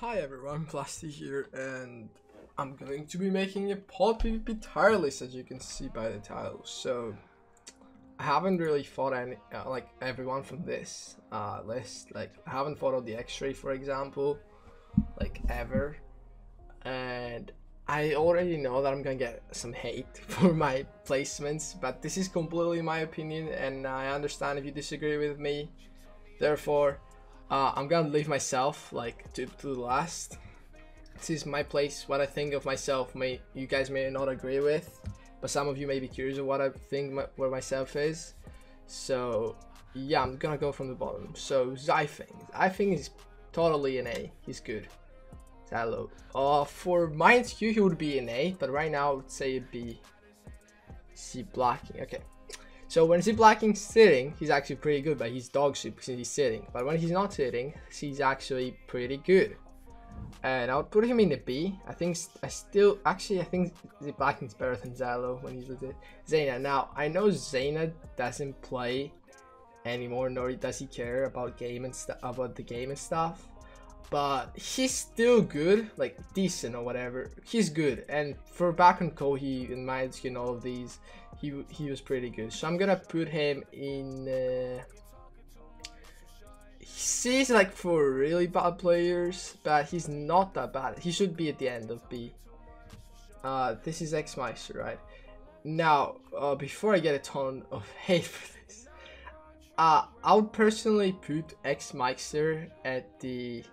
Hi everyone, Blasty here, and I'm going to be making a pot PvP tier list as you can see by the title. So, I haven't really fought any, uh, like everyone from this uh, list. Like, I haven't fought on the X-Ray, for example, like ever. And I already know that I'm gonna get some hate for my placements, but this is completely my opinion, and I understand if you disagree with me. Therefore, uh, I'm gonna leave myself like to, to the last. This is my place. What I think of myself may you guys may not agree with, but some of you may be curious of what I think my, where myself is. So yeah, I'm gonna go from the bottom. So Zyfing, Zyfing is totally an A. He's good. Hello. Uh, for my Q, he would be an A, but right now I would say B. C blocking. Okay. So when he's blocking sitting, he's actually pretty good, but he's dog shit because he's sitting. But when he's not sitting, he's actually pretty good. And I would put him in the B. I think I still actually I think the blocking's better than Zalo when he's with it. Zayna. Now I know Zayna doesn't play anymore, nor does he care about game and stuff about the game and stuff. But he's still good, like decent or whatever. He's good, and for back on Kohi in Minds and all of these, he he was pretty good. So I'm gonna put him in. Uh, he's like for really bad players, but he's not that bad. He should be at the end of B. Uh, this is X Meister, right? Now, uh, before I get a ton of hate for this, uh, I would personally put X Meister at the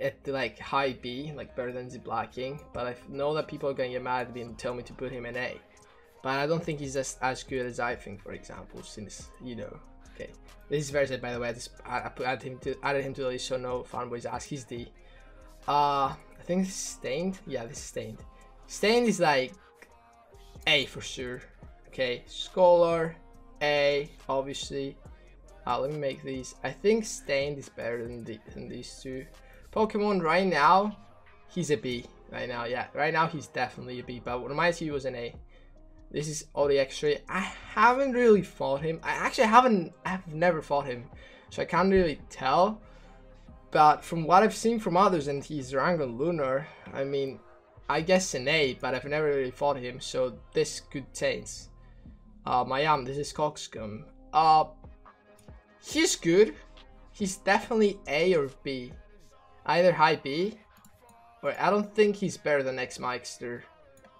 at the like high B, like better than the blocking. But I know that people are gonna get mad at me and tell me to put him in A. But I don't think he's as, as good as I think, for example, since, you know, okay. This is very sad, by the way. I just I, I put, added him to added him to the list so no fanboys ask. He's D. Uh, I think this is Stained. Yeah, this is Stained. Stained is like A for sure. Okay, Scholar, A, obviously. Uh, let me make these. I think Stained is better than, the, than these two. Pokemon right now, he's a B. Right now, yeah. Right now, he's definitely a B. But reminds you, he was an A. This is all the X-Ray. I haven't really fought him. I actually haven't, I've never fought him. So I can't really tell. But from what I've seen from others and he's ranked on Lunar, I mean, I guess an A, but I've never really fought him. So this could change. Uh, Mayam, this is Coxcomb. Uh, he's good. He's definitely A or B. Either high B, or I don't think he's better than X Meister.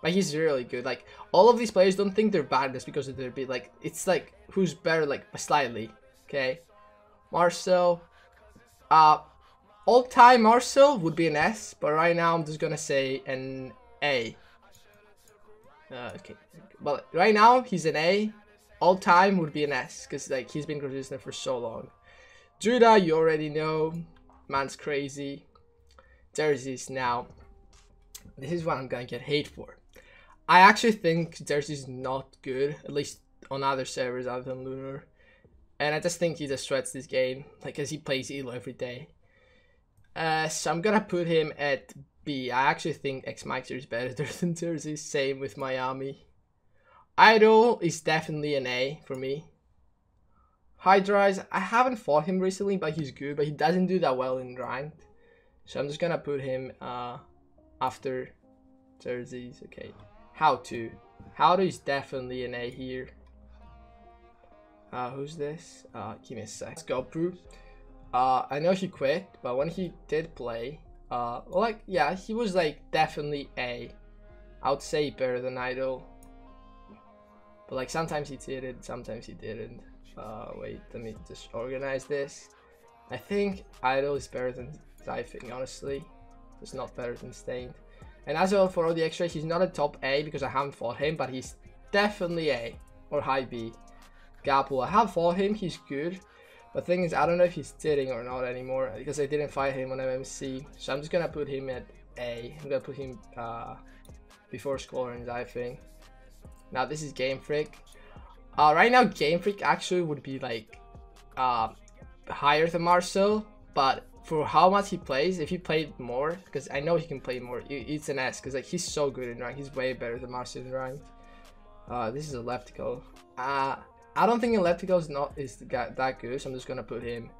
But he's really good. Like all of these players don't think they're bad just because of their beat. Like it's like who's better like slightly. Okay. Marcel. Uh all time Marcel would be an S, but right now I'm just gonna say an A. Uh, okay. But right now he's an A. All time would be an S, because like he's been consistent for so long. Judah, you already know. Man's crazy. Jerseys now. This is what I'm gonna get hate for. I actually think Jersey's not good, at least on other servers other than Lunar. And I just think he just sweats this game, like, as he plays Elo every day. Uh, so I'm gonna put him at B. I actually think X Meister is better than Jersey. Same with Miami. Idol is definitely an A for me. Hydrise, I haven't fought him recently, but he's good, but he doesn't do that well in ranked. So I'm just gonna put him uh, after Jerseys. Okay. How to. How to is definitely an A here. Uh, who's this? Uh, give me a sec. Let's go, Brew. Uh, I know he quit, but when he did play, uh, like, yeah, he was like definitely A. I would say better than Idol. But like sometimes he did it, sometimes he didn't. Uh, wait, let me just organize this. I think Idol is better than Diving, honestly. It's not better than Stained. And as well for all the extras, he's not a top A because I haven't fought him, but he's definitely A or high B. Gapu, I have fought him, he's good. But thing is, I don't know if he's sitting or not anymore because I didn't fight him on MMC. So I'm just gonna put him at A. I'm gonna put him uh, before scoring, I think. Now this is Game Freak. Uh, right now, Game Freak actually would be like uh, higher than Marcel, but for how much he plays, if he played more, because I know he can play more, it's an S, because like he's so good in rank. He's way better than Marcel in rank. Uh, this is a elliptical. Uh, I don't think elliptical is not is that good, so I'm just gonna put him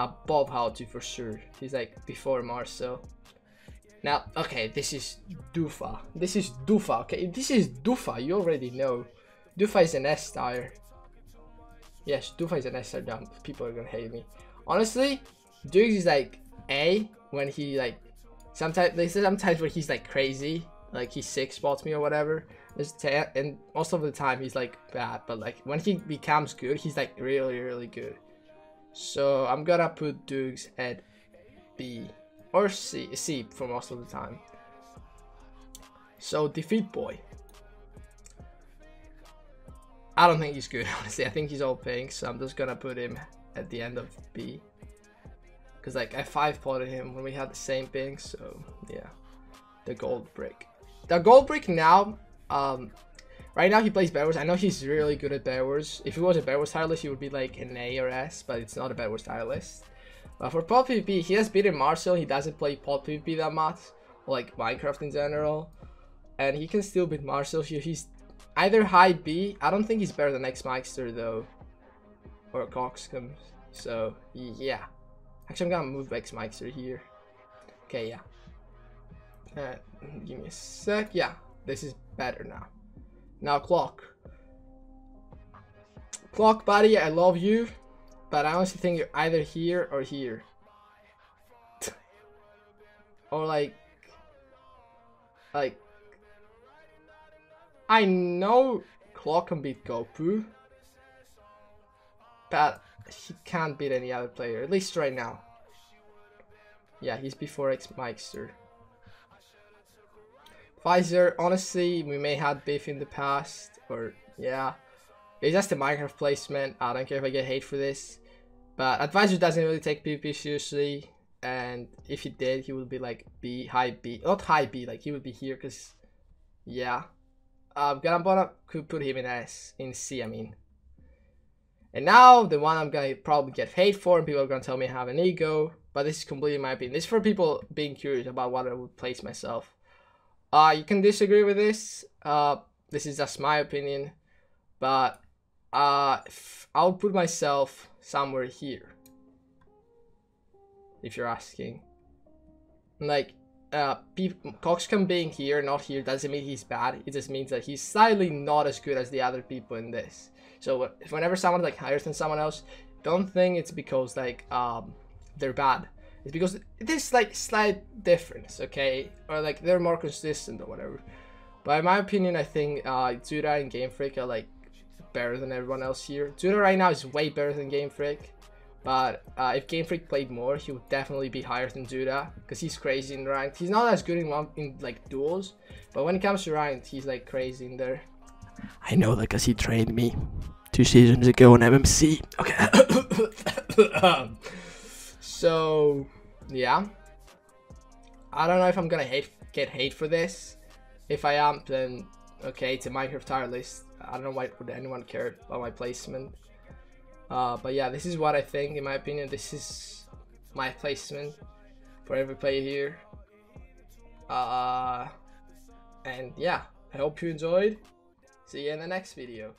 above Haltu for sure. He's like before Marcel. Now, okay, this is Dufa. This is Dufa, okay? This is Dufa, you already know. Dufa is an S tier. Yes, Dufa is an S tier jump. People are gonna hate me. Honestly, Dukes is like A when he like sometimes they say sometimes where he's like crazy, like he six spots me or whatever. and most of the time he's like bad, but like when he becomes good, he's like really really good. So I'm gonna put Dukes at B or C, C for most of the time. So defeat boy. I don't think he's good, honestly. I think he's all pink, so I'm just gonna put him at the end of B. Because like I five potted him when we had the same ping, so yeah. The gold brick. The gold brick now, um, right now he plays Bed Wars. I know he's really good at Bed Wars. If he was a Bed Wars stylist, he would be like an A or S, but it's not a Bed Wars stylist. But for pot PvP, he has beaten Marcel. He doesn't play pot PvP that much, like Minecraft in general. And he can still beat Marcel. Here, he's either high B. I don't think he's better than X-Meister though. Or Coxcomb. So, yeah. Actually, I'm gonna move X-Meister here. Okay, yeah. Uh, give me a sec. Yeah, this is better now. Now, Clock. Clock, buddy, I love you. But I honestly think you're either here or here. or like... Like... I know Clock can beat Goku. But he can't beat any other player, at least right now. Yeah, he's before X-Meister. Pfizer, honestly, we may have beef in the past, or yeah. It's just a Minecraft placement. I don't care if I get hate for this. But Adviser doesn't really take PvP seriously. And if he did, he would be like B, high B. Not high B, like he would be here because, yeah. I'm gonna could put him in S, in C, I mean. And now, the one I'm gonna probably get hate for, and people are gonna tell me I have an ego. But this is completely my opinion. This is for people being curious about what I would place myself. Uh, you can disagree with this. Uh, this is just my opinion. But uh, I'll put myself somewhere here. If you're asking. Like, uh, Coxcomb being here, not here, doesn't mean he's bad. It just means that he's slightly not as good as the other people in this. So whenever someone like higher than someone else, don't think it's because like um they're bad. It's because there's like slight difference, okay? Or like they're more consistent or whatever. But in my opinion, I think uh, Zuda and Game Freak are like better than everyone else here. Zuda right now is way better than Game Freak. But uh, if Game Freak played more, he would definitely be higher than Zuda because he's crazy in ranked. He's not as good in one in like duels, but when it comes to ranked, he's like crazy in there. I know that because he trained me two seasons ago on MMC. Okay. so yeah, I don't know if I'm gonna hate get hate for this. If I am, then okay, it's a Minecraft tier list. I don't know why would anyone care about my placement. Uh, but yeah, this is what I think. In my opinion, this is my placement for every player here. Uh, and yeah, I hope you enjoyed. See you in the next video.